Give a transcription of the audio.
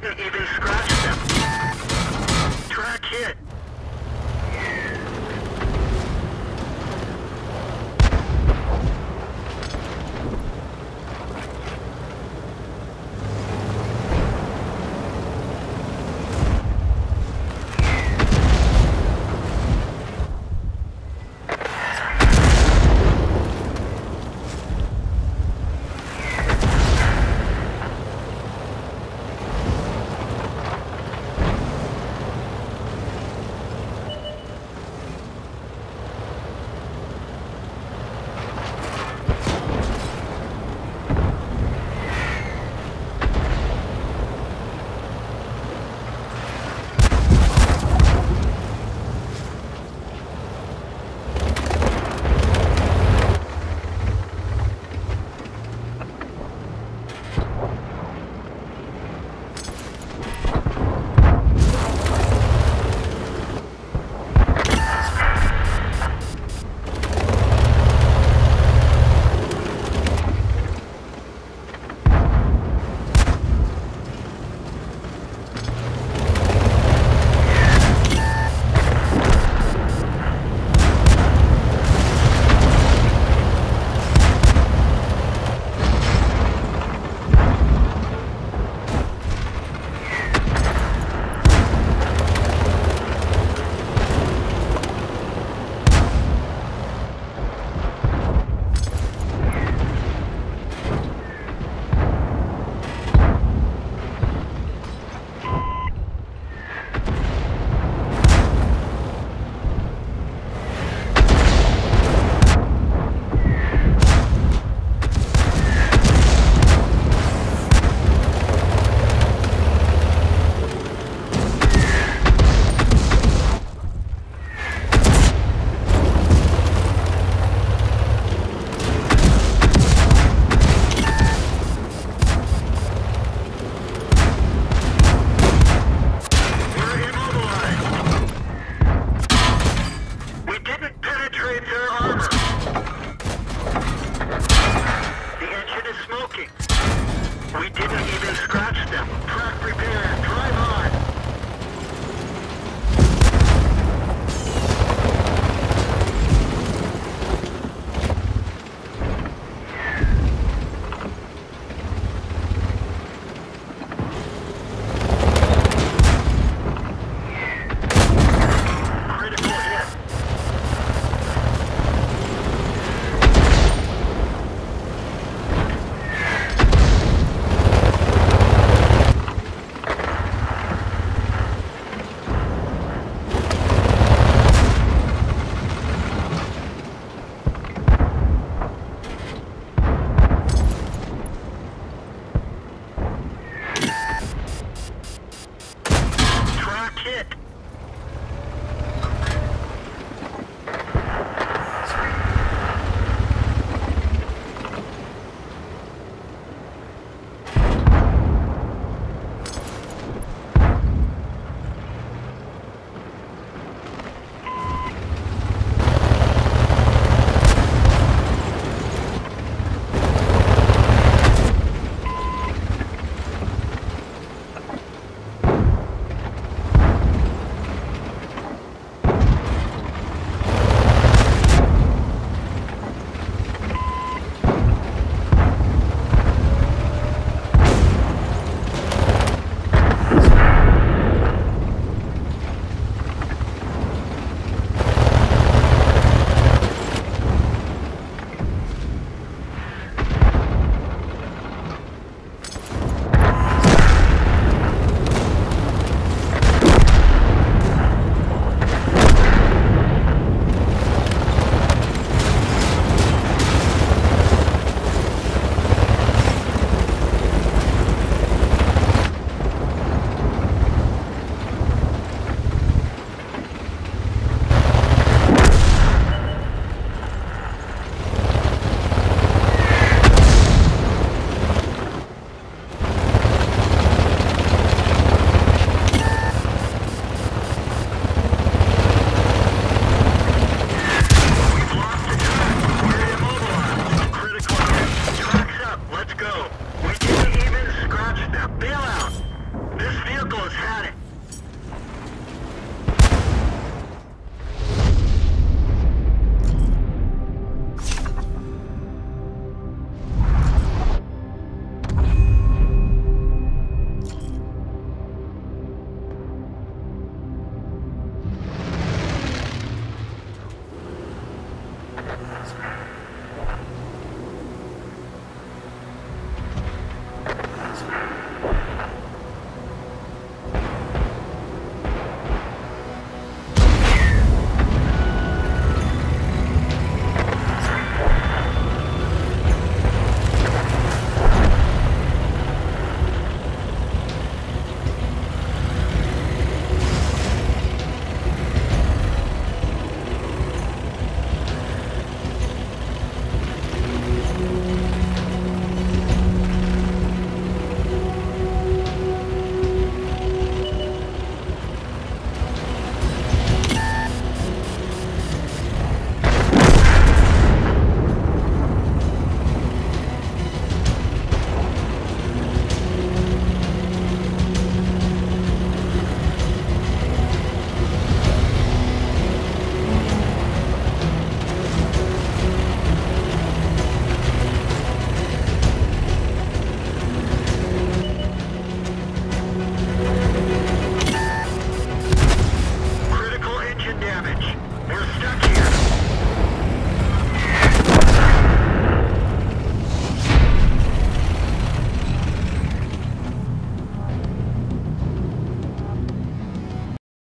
didn't even